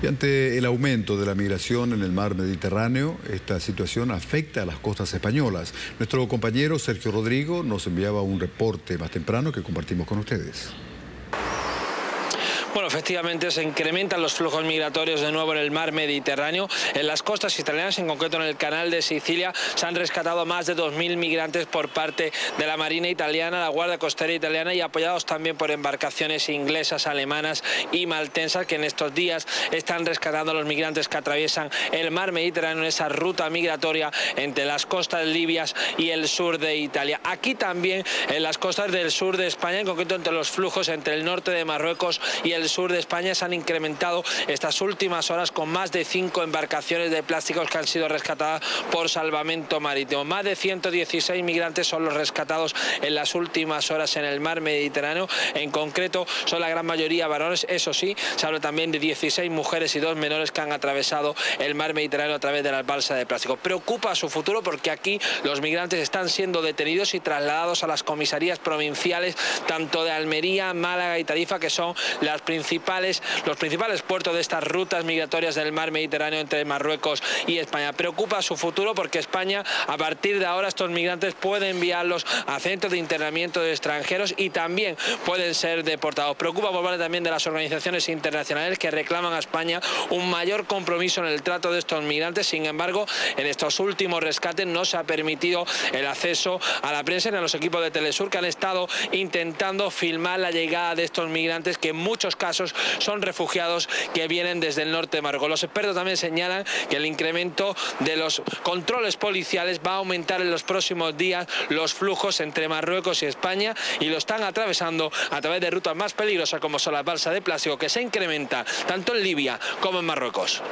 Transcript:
Y ante el aumento de la migración en el mar Mediterráneo, esta situación afecta a las costas españolas. Nuestro compañero Sergio Rodrigo nos enviaba un reporte más temprano que compartimos con ustedes. Bueno, efectivamente se incrementan los flujos migratorios de nuevo en el mar Mediterráneo. En las costas italianas, en concreto en el canal de Sicilia, se han rescatado más de 2.000 migrantes por parte de la Marina italiana, la Guardia Costera italiana y apoyados también por embarcaciones inglesas, alemanas y maltensas que en estos días están rescatando a los migrantes que atraviesan el mar Mediterráneo en esa ruta migratoria entre las costas libias y el sur de Italia. Aquí también en las costas del sur de España, en concreto entre los flujos entre el norte de Marruecos y el sur de España se han incrementado estas últimas horas con más de cinco embarcaciones de plásticos que han sido rescatadas por salvamento marítimo. Más de 116 migrantes son los rescatados en las últimas horas en el mar Mediterráneo. En concreto, son la gran mayoría varones. Eso sí, se habla también de 16 mujeres y dos menores que han atravesado el mar Mediterráneo a través de las balsas de plástico. Preocupa su futuro porque aquí los migrantes están siendo detenidos y trasladados a las comisarías provinciales tanto de Almería, Málaga y Tarifa, que son las principales, los principales puertos de estas rutas migratorias del mar Mediterráneo entre Marruecos y España. Preocupa su futuro porque España, a partir de ahora, estos migrantes pueden enviarlos a centros de internamiento de extranjeros y también pueden ser deportados. Preocupa por parte también de las organizaciones internacionales que reclaman a España un mayor compromiso en el trato de estos migrantes. Sin embargo, en estos últimos rescates no se ha permitido el acceso a la prensa ni a los equipos de Telesur que han estado intentando filmar la llegada de estos migrantes que muchos casos son refugiados que vienen desde el norte de Marruecos. Los expertos también señalan que el incremento de los controles policiales va a aumentar en los próximos días los flujos entre Marruecos y España y lo están atravesando a través de rutas más peligrosas como son las balsas de plástico que se incrementa tanto en Libia como en Marruecos.